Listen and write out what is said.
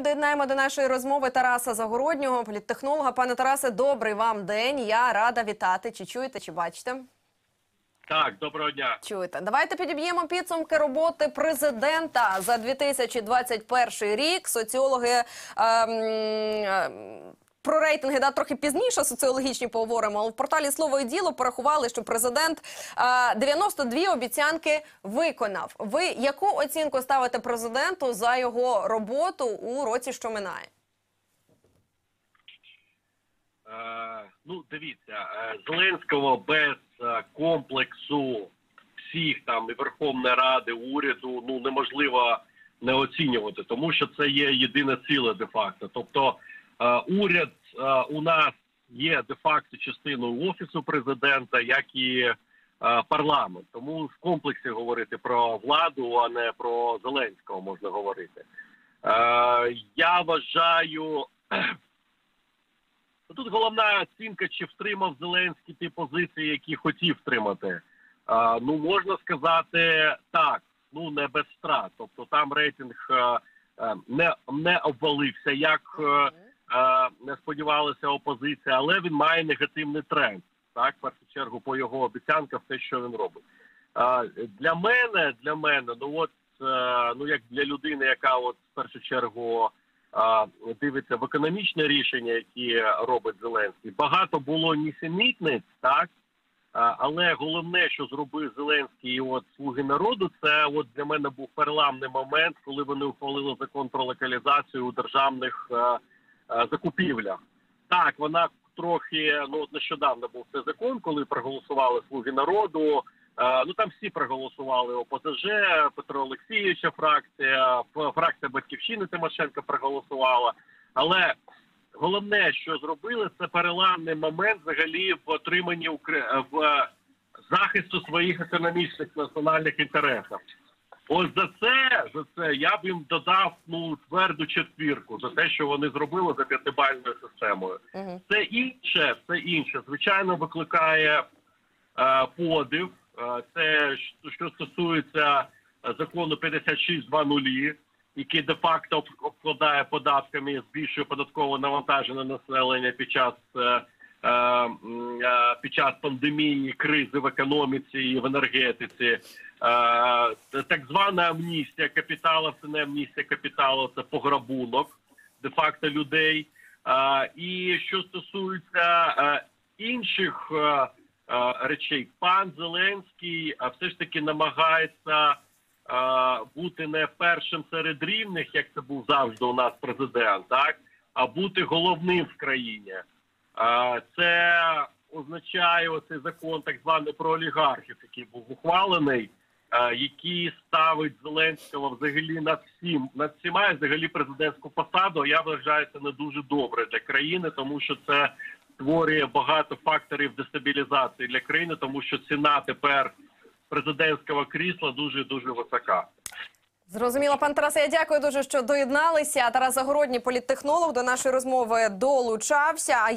Доєднаємо до нашої розмови Тараса Загороднього, політтехнолога. Пане Тарасе, добрий вам день. Я рада вітати. Чи чуєте, чи бачите? Так, доброго дня. Чуєте. Давайте підіб'ємо підсумки роботи президента за 2021 рік. Соціологи. ем, е, про рейтинги да, трохи пізніше соціологічні поговоримо. Але в порталі слово і діло порахували, що президент е, 92 обіцянки виконав. Ви яку оцінку ставите президенту за його роботу у році, що минає? Е, ну, дивіться, е, Зеленського без е, комплексу всіх там і Верховної Ради, уряду, ну неможливо не оцінювати, тому що це є єдине ціле де-факто. Тобто е, уряд е, у нас є де-факто частиною офісу президента, як і е, парламент. Тому в комплексі говорити про владу, а не про Зеленського можна говорити. Е, я вважаю. Тут головна оцінка, чи втримав Зеленський ті позиції, які хотів втримати. Ну можна сказати так, ну не без страт. Тобто там рейтинг е, е, не, не обвалився, як е, е, сподівалася опозиція, але він має негативний тренд. Так, в першу чергу по його обіцянках, те, що він робить. Для мене, для мене, ну от е, ну як для людини, яка от в першу чергу дивиться в економічне рішення, які робить Зеленський. Багато було нісенітниць, так але головне, що зробив Зеленський і от слуги народу, це от для мене був переламний момент, коли вони ухвалили закон про локалізацію у державних е, закупівлях. Так, вона трохи ну нещодавно був цей закон, коли проголосували слуги народу. Е, Ну там всі проголосували ОПЗЖ, Петро Олексійовича фракція, фракція Батьківщини Тимошенко проголосувала. Але головне, що зробили, це переламний момент взагалі в отриманні в захисту своїх економічних національних інтересів. Ось за це за це я б їм додав ну тверду четвірку за те, що вони зробили за п'ятибальною системою. Угу. Це інше, це інше. Звичайно, викликає е, подив. Е, це що- що стосується е, закону 56.2.0, який де-факто об- обкладає податками, збільшує податкове навантаження населення під час. е, Під час пандемії, кризи в економіці і в енергетиці, Е, так звана амністія капіталу, це не амністія капіталу, це пограбунок де-факто людей. І що стосується е, інших е, е, речей, пан Зеленський все ж таки намагається е, бути не першим серед рівних, як це був завжди у нас президент, так а бути головним в країні. Це означає оцей закон, так званий про олігархів, який був ухвалений. Який ставить Зеленського взагалі над всім над всіма і взагалі президентську посаду. Я вважаю це не дуже добре для країни, тому що це створює багато факторів дестабілізації для країни, тому що ціна тепер президентського крісла дуже дуже висока. Зрозуміло, пан Тарасе, я дякую дуже, що доєдналися. Тарас Загородній, політтехнолог, до нашої розмови долучався. А